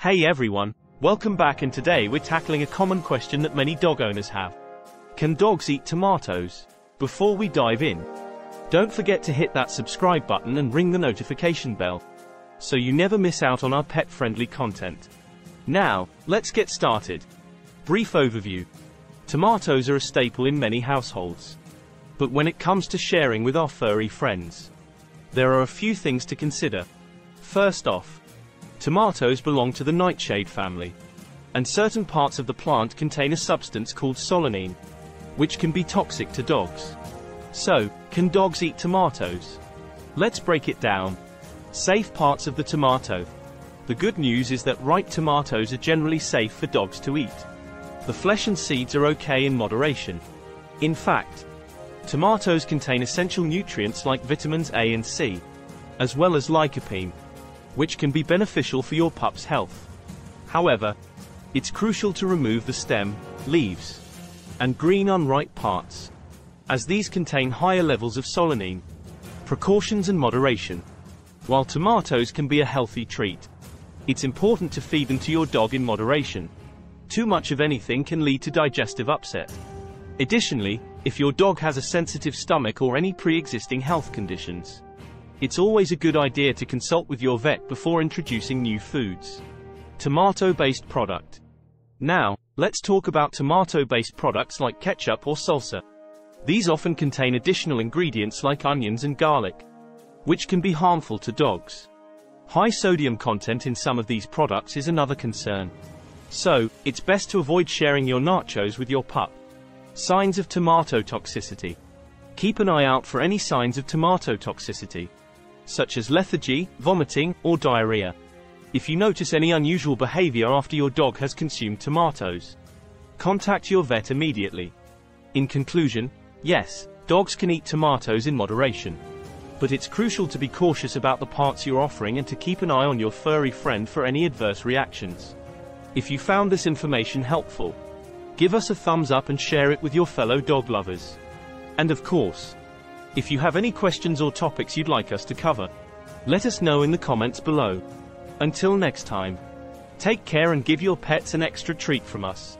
Hey everyone, welcome back and today we're tackling a common question that many dog owners have. Can dogs eat tomatoes? Before we dive in, don't forget to hit that subscribe button and ring the notification bell, so you never miss out on our pet-friendly content. Now, let's get started. Brief overview. Tomatoes are a staple in many households. But when it comes to sharing with our furry friends, there are a few things to consider. First off, tomatoes belong to the nightshade family, and certain parts of the plant contain a substance called solanine, which can be toxic to dogs. So, can dogs eat tomatoes? Let's break it down. Safe parts of the tomato. The good news is that ripe tomatoes are generally safe for dogs to eat. The flesh and seeds are okay in moderation. In fact, tomatoes contain essential nutrients like vitamins A and C, as well as lycopene, which can be beneficial for your pup's health. However, it's crucial to remove the stem, leaves, and green unripe parts, as these contain higher levels of solanine. Precautions and moderation. While tomatoes can be a healthy treat, it's important to feed them to your dog in moderation. Too much of anything can lead to digestive upset. Additionally, if your dog has a sensitive stomach or any pre-existing health conditions, it's always a good idea to consult with your vet before introducing new foods. Tomato-based product. Now, let's talk about tomato-based products like ketchup or salsa. These often contain additional ingredients like onions and garlic, which can be harmful to dogs. High sodium content in some of these products is another concern. So, it's best to avoid sharing your nachos with your pup. Signs of tomato toxicity. Keep an eye out for any signs of tomato toxicity, such as lethargy, vomiting, or diarrhea. If you notice any unusual behavior after your dog has consumed tomatoes, contact your vet immediately. In conclusion, yes, dogs can eat tomatoes in moderation. But it's crucial to be cautious about the parts you're offering and to keep an eye on your furry friend for any adverse reactions. If you found this information helpful, give us a thumbs up and share it with your fellow dog lovers. And of course, if you have any questions or topics you'd like us to cover, let us know in the comments below. Until next time, take care and give your pets an extra treat from us.